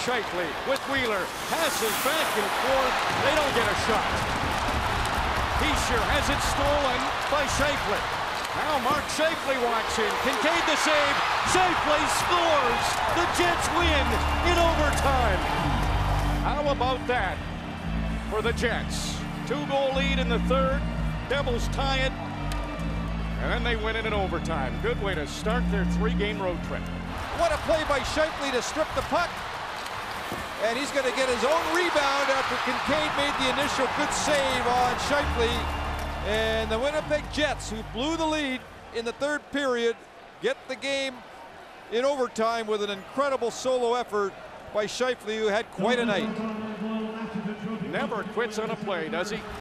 Scheifele with Wheeler. Passes back and forth. They don't get a shot. Hischier has it stolen by Scheifele. Now Mark Scheifele walks in. Kinkaid the save. Scheifele scores. The Jets win in overtime. How about that for the Jets? Two-goal lead in the third. Devils tie it. And then they win it in overtime. Good way to start their three-game road trip. What a play by Scheifele to strip the puck. And he's going to get his own rebound after Kinkaid made the initial good save on Scheifele. And the Winnipeg Jets, who blew the lead in the third period, get the game in overtime with an incredible solo effort by Scheifele, who had quite a night. Never quits on a play, does he?